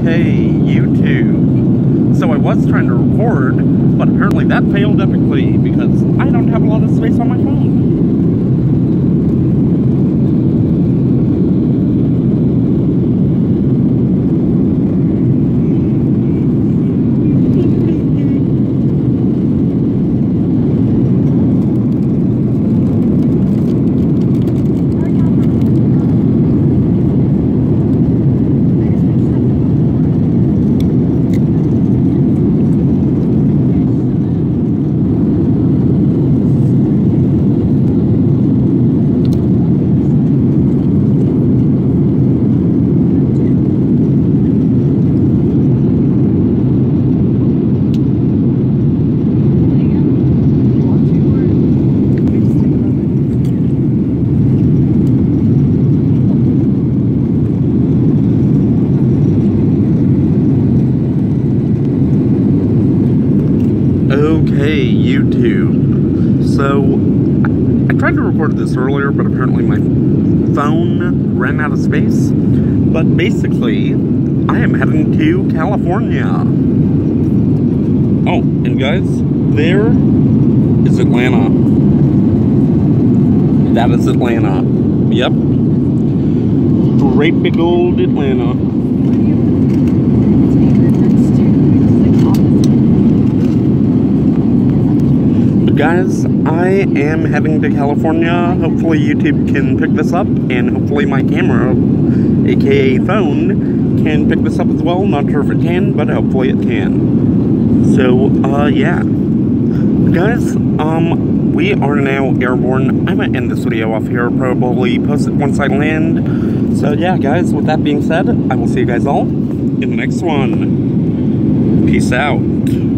Okay, YouTube. So I was trying to record, but apparently that failed epically because I don't have a lot of space on my phone. Okay, YouTube. So, I tried to record this earlier, but apparently my phone ran out of space. But basically, I am heading to California. Oh, and guys, there is Atlanta. That is Atlanta. Yep. Great big old Atlanta. Guys, I am heading to California. Hopefully YouTube can pick this up, and hopefully my camera, aka phone, can pick this up as well. Not sure if it can, but hopefully it can. So, uh, yeah. Guys, um, we are now airborne. I'm gonna end this video off here, probably post it once I land. So yeah, guys, with that being said, I will see you guys all in the next one. Peace out.